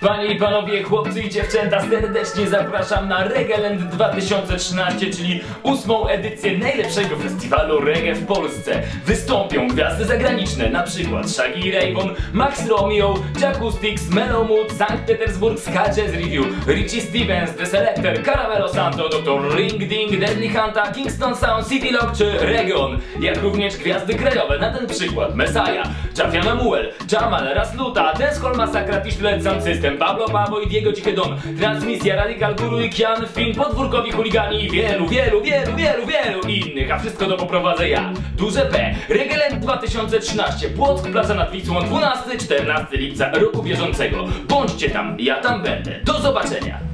Panie i panowie, chłopcy i dziewczęta, serdecznie zapraszam na Reggaeland 2013, czyli ósmą edycję najlepszego festiwalu reggae w Polsce. Wystąpią gwiazdy zagraniczne, na przykład Shaggy Raven, Max Romeo, Jacoustics, Mellow Mood, Sankt Petersburg, Ska Review, Richie Stevens, The Selector, Caramelo Santo, Dr. Ring Ding, Deadly Hunta, Kingston Sound, City Lock czy Region, jak również gwiazdy krajowe, na ten przykład Messiah, Jafian Amuel, Jamal, Rasluta, Dancehall Massacra, Tishlet Sound System, Pablo Pavo i Diego Cichy Transmisja, Radical Guru i Kian, Fin, Podwórkowi Chuligani i wielu, wielu, wielu, wielu, wielu innych, a wszystko to poprowadzę ja, Duże P, Regelent 2013, Płock, Plaza nad Wisłą, 12-14 lipca roku bieżącego. Bądźcie tam, ja tam będę. Do zobaczenia!